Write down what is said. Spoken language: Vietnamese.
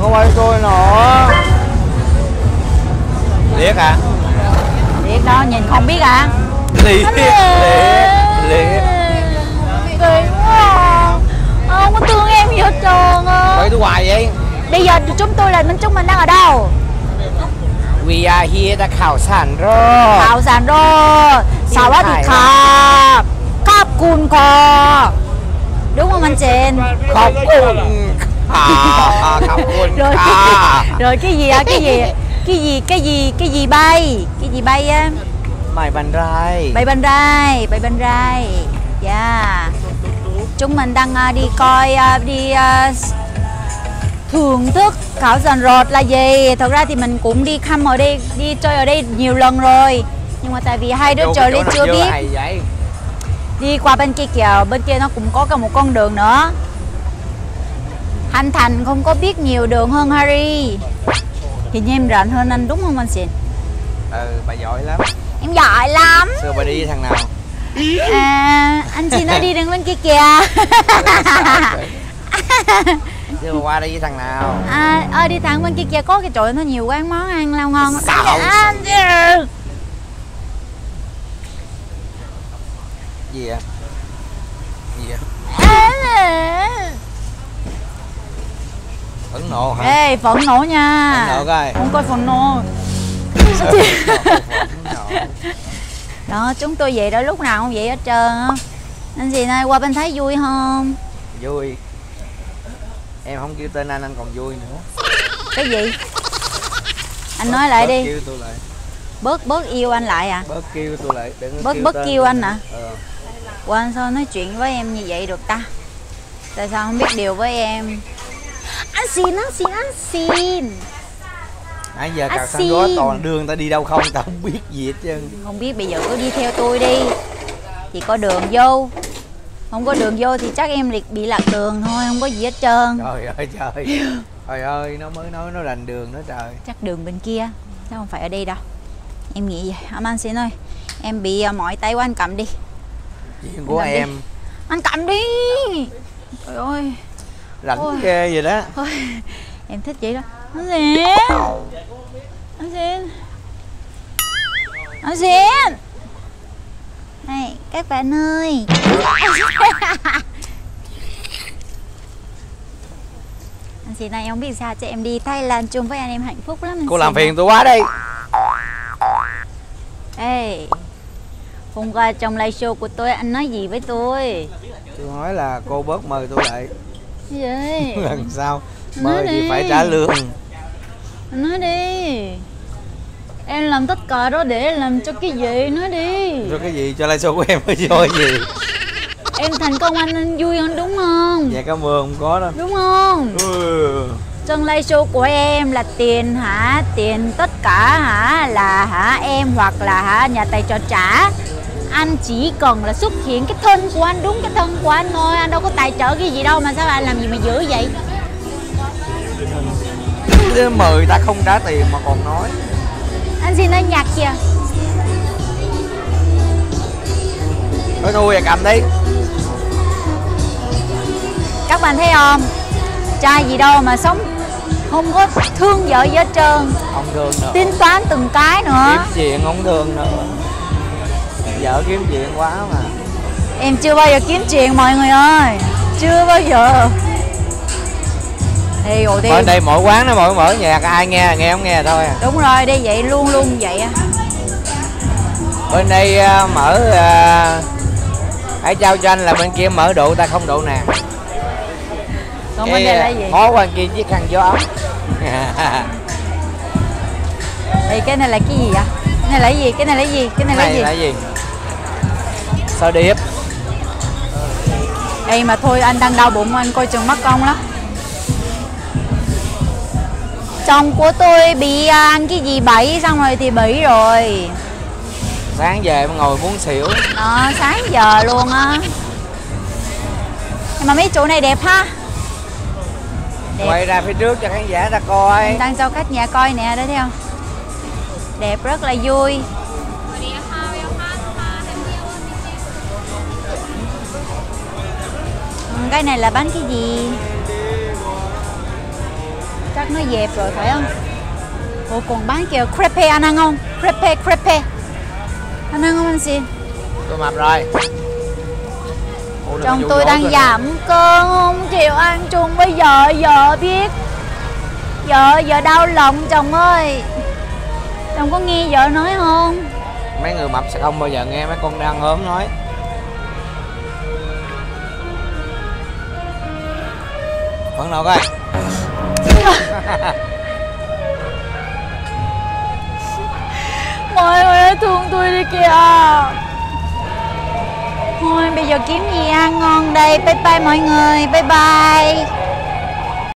không ai tôi nữa liệt à liệt đó nhìn không biết à? Liệt liệt liệt. Kỳ quá à. ờ, không có thương em gì hết trơn á. Vậy tôi hoài vậy. Bây giờ chúng tôi là chúng mình đang ở đâu? We are here the Khảo Sản Road. Khảo Sản Road. Sao quá thì khạp Khạp cùn khò. Đúng không anh Trịnh? Khạp cùn khò rồi rồi cái gì ạ? Cái gì? Cái gì? Cái gì? Cái gì bay? Cái gì bay á bài bánh rai. Bay bánh rai bay bánh rai. Yeah chúng mình đang à, đi coi à, đi à, thưởng thức khảo dần rột là gì? Thật ra thì mình cũng đi thăm ở đây đi chơi ở đây nhiều lần rồi. Nhưng mà tại vì hai đứa trời lên chưa biết. đi qua bên kia kìa bên kia nó cũng có cả một con đường nữa anh Thành không có biết nhiều đường hơn Harry. Thì như em rảnh hơn anh đúng không anh Xịn? Ừ bà giỏi lắm. Em giỏi lắm. Xưa bà đi với thằng nào? À anh Xịn nó đi đường bên kia kìa. Xưa bà qua đi với thằng nào? À ơi đi thẳng bên kia kìa. Có cái chỗ nó nhiều quán món ăn lao ngon. Sao? anh Xịn. gì vậy? Gì vậy? À. ấn nộ hả? Ê phẫn nộ nha. Ấn nộ coi. Không coi phẫn nộ. Đó chúng tôi vậy đó lúc nào cũng vậy hết trơn á. Anh gì nay qua bên thấy vui không? Vui. Em không kêu tên anh anh còn vui nữa. Cái gì? Anh nói lại bớt đi. kêu tôi lại. Bớt bớt yêu anh lại à? Bớt kêu tôi lại đừng Bớt- kêu bớt kêu anh hả? ờ. Ủa anh sao nói chuyện với em như vậy được ta? Tại sao không biết điều với em anh xin anh xin anh xin. Nãy giờ cào xăng gió xin. toàn đường ta đi đâu không? Tao không biết gì hết trơn. Không biết bây giờ cứ đi theo tôi đi. Thì có đường vô. Không có đường vô thì chắc em liệt bị lạc đường thôi không có gì hết trơn. Trời ơi trời. Trời ơi nó mới nói nó rành đường đó trời. Chắc đường bên kia chứ không phải ở đây đâu. Em nghĩ vậy. Ông anh xin ơi em bị à, mỏi tay của anh cầm đi. Chuyện của đi. em. Anh cầm đi. Trời ơi rảnh Ôi. ghê vậy đó. Thôi em thích vậy đó. Anh xin anh xin anh xin này các bạn ơi. Anh xin này không biết sao cho em đi Thái Lan chung với anh em hạnh phúc lắm anh cô làm phiền tôi quá đi. Ê Hôm qua trong live show của tôi anh nói gì với tôi? Tôi nói là cô bớt mời tôi lại Gì lần sau mời thì đi. phải trả lương. Nói đi. Em làm tất cả đó để làm cho cái gì? Nói đi. Cho cái gì? Cho live show của em mới cho cái gì? Em thành công anh anh vui hơn đúng không? Dạ cảm ơn không có đâu. Đúng không? Ừ. Trong live show của em là tiền hả? Tiền tất cả hả? Là hả em hoặc là hả nhà tài trợ trả anh chỉ cần là xuất hiện cái thân của anh đúng cái thân của anh thôi anh đâu có tài trợ cái gì đâu mà sao anh làm gì mà dữ vậy? Mời ta không trả tiền mà còn nói. Anh xin nói nhạc kìa. Nói nuôi à cầm đi. Các bạn thấy không? Trai gì đâu mà sống không có thương vợ gì hết trơn. Không thương nữa. Tính toán từng cái nữa. Kiếm chuyện không thương nữa vợ kiếm chuyện quá mà. Em chưa bao giờ kiếm chuyện mọi người ơi. Chưa bao giờ. Thì rồi đi. Bên đây mỗi quán nó mỗi mở nhạc ai nghe nghe không nghe thôi à. đúng rồi đi vậy luôn luôn vậy bên đây à, mở à, hãy trao cho anh là bên kia mở độ ta không độ nè còn bên đây là gì? khó qua kia chiếc khăn gió ấm. Thì cái này là cái gì vậy? Cái này là cái gì? Cái này là cái gì? Cái này là này cái là gì gì sơ điệp Ê mà thôi anh đang đau bụng anh coi chừng mất công lắm. Chồng của tôi bị à, ăn cái gì bẫy xong rồi thì bỉ rồi. Sáng về mà ngồi muốn xỉu. Đó sáng giờ luôn á. Nhưng mà mấy chỗ này đẹp ha. Đẹp. Quay ra phía trước cho khán giả ta coi. Đang cho khách nhà coi nè đấy thấy không? Đẹp rất là vui Cái này là bánh cái gì? Chắc nó dẹp rồi phải không? Ủa còn bán kìa crepe anh ăn không? Crepe crepe. Anh ăn không anh xin tôi mập rồi. Chồng tôi đang giảm cân không? Chịu ăn chung với vợ vợ biết. Vợ vợ đau lòng chồng ơi. Chồng có nghe vợ nói không? Mấy người mập sẽ không bao giờ nghe mấy con đang ốm nói Phần nào coi. Mọi người ơi thương tôi đi kìa. Thôi, bây giờ kiếm gì ăn ngon đây? Bye bye mọi người. Bye bye.